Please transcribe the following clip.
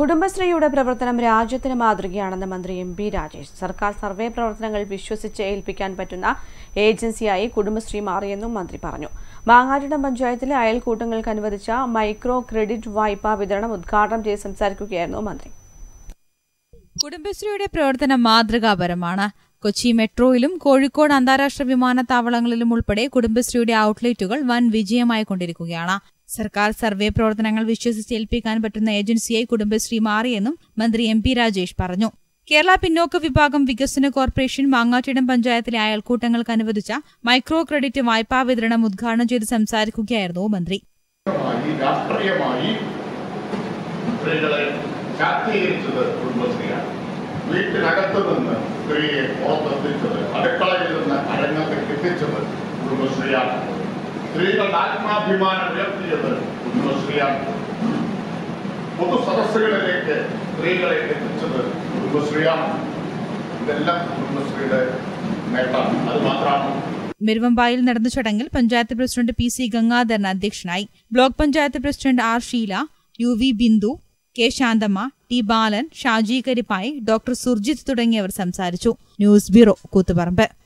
കുടുംബശ്രീയുടെ പ്രവർത്തനം രാജ്യത്തിന് മാതൃകയാണെന്ന് മന്ത്രി എം പി രാജേഷ്. സർക്കാർ സർവേ പ്രവർത്തനങ്ങൾ വിശ്വസിച്ച് ഏൽപ്പിക്കാൻ പറ്റുന്ന ഏജൻസിയായി കുടുംബശ്രീ മാറിയെന്നും മന്ത്രി പറഞ്ഞു. മാങ്ങാട്ടിടം പഞ്ചായത്തിലെ അയൽക്കൂട്ടങ്ങൾക്ക് അനുവദിച്ച മൈക്രോ ക്രെഡിറ്റ് വായ്പാ വിതരണം ഉദ്ഘാടനം ചെയ്ത് സംസാരിക്കുകയായിരുന്നു മന്ത്രി. കുടുംബശ്രീയുടെ പ്രവർത്തനം മാതൃകാപരമാണ്. കൊച്ചി മെട്രോയിലും കോഴിക്കോട് അന്താരാഷ്ട്ര വിമാനത്താവളങ്ങളിലും ഉൾപ്പെടെ കുടുംബശ്രീയുടെ ഔട്ട്ലെറ്റുകൾ വൻ വിജയമായി കൊണ്ടിരിക്കുകയാണ് സർക്കാർ സർവേ പ്രവർത്തനങ്ങൾ വിശ്വസിച്ചേൽപ്പിക്കാൻ പറ്റുന്ന ഏജൻസിയായി കുടുംബശ്രീ മാറിയെന്നും മന്ത്രി എം പി രാജേഷ് പറഞ്ഞു. കേരള പിന്നോക്ക വിഭാഗം വികസന കോർപ്പറേഷൻ മാങ്ങാട്ടിടം പഞ്ചായത്തിലെ അയൽക്കൂട്ടങ്ങൾക്ക് അനുവദിച്ച മൈക്രോ ക്രെഡിറ്റ് വായ്പാ വിതരണം ഉദ്ഘാടനം ചെയ്ത് സംസാരിക്കുകയായിരുന്നു മന്ത്രി. രാഷ്ട്രീയമായി ശാക്തീകരിച്ചത് കുടുംബശ്രീയാണ്. വീട്ടിനകത്ത് നിന്ന് സ്ത്രീയെ പുറത്തെത്തിച്ചത് അടുക്കളയിൽ നിന്ന് അരങ്ങത്തേക്ക് എത്തിച്ചത് കുടുംബശ്രീയാണ്. സ്ത്രീകളുടെ ആത്മാഭിമാനം ഉയർത്തിയത് കുടുംബശ്രീയാണ് പൊതു സദസ്സുകളിലേക്ക് സ്ത്രീകളെ എത്തിച്ചത് കുടുംബശ്രീയാണ് ഇതെല്ലാം കുടുംബശ്രീയുടെ നേട്ടമാണ്. അത് മാത്രമാണ്. മെരുവമ്പായിൽ നടന്ന ചടങ്ങിൽ panchayat president P C Gangadharan അധ്യക്ഷനായി. Block panchayat president R Sheela U V Bindu K Santhamma T Balan Shaji Karippayi doctor Surjith തുടങ്ങിയവർ സംസാരിച്ചു. News bureau Koothuparamba.